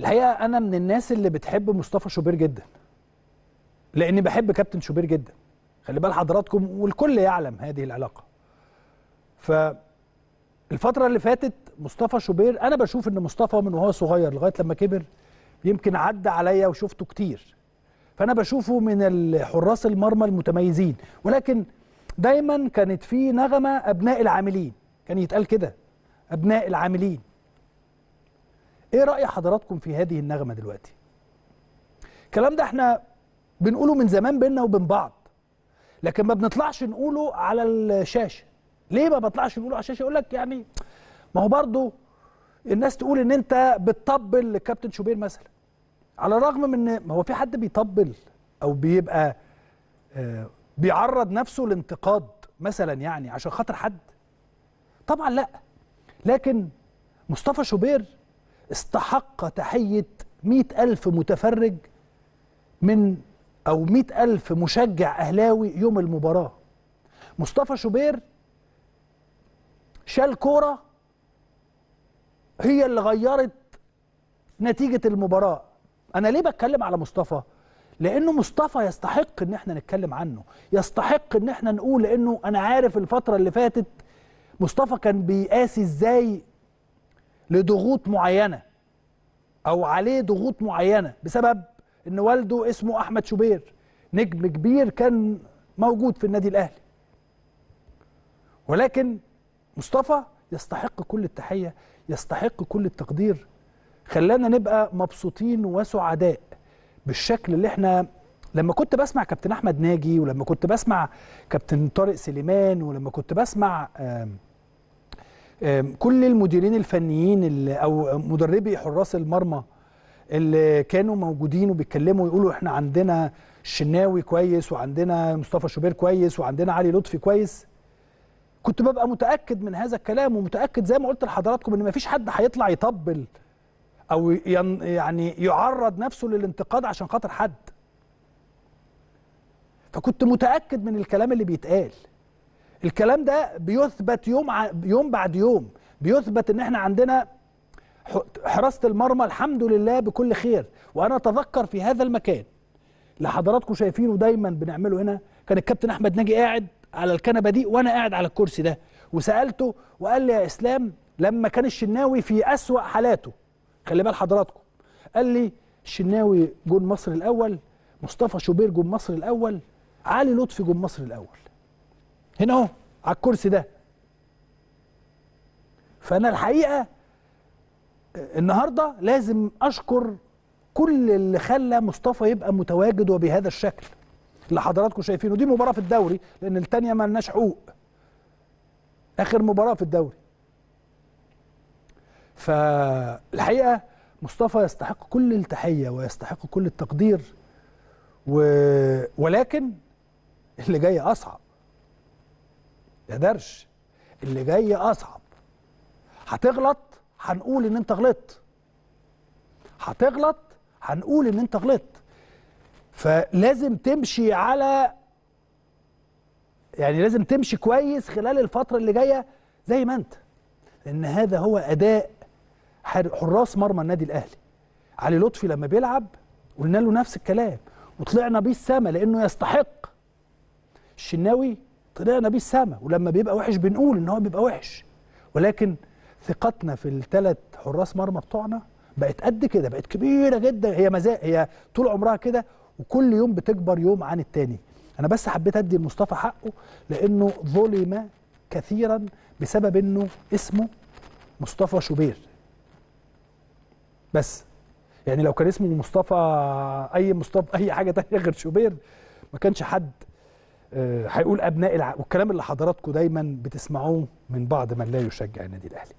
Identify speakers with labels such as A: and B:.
A: الحقيقة أنا من الناس اللي بتحب مصطفى شوبير جدا. لأني بحب كابتن شوبير جدا. خلي بال حضراتكم والكل يعلم هذه العلاقة. فالفتره اللي فاتت مصطفى شوبير أنا بشوف إن مصطفى من وهو صغير لغاية لما كبر يمكن عدى عليا وشفته كتير. فأنا بشوفه من الحراس المرمى المتميزين. ولكن دايما كانت في نغمة أبناء العاملين. كان يتقال كده أبناء العاملين. إيه رأي حضراتكم في هذه النغمة دلوقتي؟ الكلام ده إحنا بنقوله من زمان بينا وبين بعض لكن ما بنطلعش نقوله على الشاشة. ليه ما بطلعش نقوله على الشاشة؟ يقول لك يعني ما هو برضه الناس تقول إن أنت بتطبل لكابتن شوبير مثلا. على الرغم من ما هو في حد بيطبل أو بيبقى آه بيعرض نفسه لانتقاد مثلا يعني عشان خاطر حد؟ طبعا لأ. لكن مصطفى شوبير استحق تحية مئة ألف متفرج من أو مئة ألف مشجع أهلاوي يوم المباراة. مصطفى شوبير شال كورة هي اللي غيرت نتيجة المباراة. أنا ليه بتكلم على مصطفى؟ لأنه مصطفى يستحق إن إحنا نتكلم عنه. يستحق إن إحنا نقول لأنه أنا عارف الفترة اللي فاتت مصطفى كان بيقاسي إزاي لضغوط معينة أو عليه ضغوط معينة بسبب إن والده اسمه أحمد شوبير نجم كبير كان موجود في النادي الأهلي. ولكن مصطفى يستحق كل التحية يستحق كل التقدير. خلانا نبقى مبسوطين وسعداء بالشكل اللي إحنا لما كنت بسمع كابتن أحمد ناجي ولما كنت بسمع كابتن طارق سليمان ولما كنت بسمع كل المديرين الفنيين اللي أو مدربي حراس المرمى اللي كانوا موجودين وبيتكلموا يقولوا إحنا عندنا الشناوي كويس وعندنا مصطفى شوبير كويس وعندنا علي لطفي كويس. كنت ببقى متأكد من هذا الكلام ومتأكد زي ما قلت لحضراتكم إن مفيش حد هيطلع يطبل أو يعني يعرض نفسه للانتقاد عشان خاطر حد. فكنت متأكد من الكلام اللي بيتقال. الكلام ده بيثبت يوم ع... يوم بعد يوم. بيثبت إن إحنا عندنا حراسة المرمى الحمد لله بكل خير. وأنا أتذكر في هذا المكان اللي حضراتكم شايفينه دايما بنعمله هنا كان الكابتن أحمد ناجي قاعد على الكنبة دي وأنا قاعد على الكرسي ده. وسألته وقال لي يا إسلام لما كان الشناوي في أسوأ حالاته. خلي بال حضراتكم. قال لي الشناوي جون مصر الأول مصطفى شوبير جون مصر الأول علي لطفي جون مصر الأول. هنا اهو على الكرسي ده. فأنا الحقيقة النهارده لازم أشكر كل اللي خلى مصطفى يبقى متواجد وبهذا الشكل اللي حضراتكم شايفينه. دي مباراة في الدوري لأن الثانية ما لناش حقوق. آخر مباراة في الدوري. فالحقيقة مصطفى يستحق كل التحية ويستحق كل التقدير و... ولكن اللي جاي أصعب. يا درش. اللي جاي أصعب. هتغلط هنقول إن أنت غلطت. هتغلط هنقول إن أنت غلطت. فلازم تمشي على يعني لازم تمشي كويس خلال الفترة اللي جاية زي ما أنت. لأن هذا هو أداء حراس مرمى النادي الأهلي. علي لطفي لما بيلعب قلنا له نفس الكلام. وطلعنا بيه السما لأنه يستحق. الشناوي طلعنا بيه السما ولما بيبقى وحش بنقول إن هو بيبقى وحش. ولكن ثقتنا في الثلاث حراس مرمى بتوعنا بقت قد كده بقت كبيرة جدا. هي مزاج هي طول عمرها كده وكل يوم بتكبر يوم عن التاني. أنا بس حبيت أدي لمصطفى حقه لأنه ظلم كثيرا بسبب إنه اسمه مصطفى شوبير. بس يعني لو كان اسمه مصطفى أي مصطفى أي حاجة تانية غير شوبير ما كانش حد هيقول أبناء الع... والكلام اللي حضراتكم دايما بتسمعوه من بعض من لا يشجع النادي الأهلي.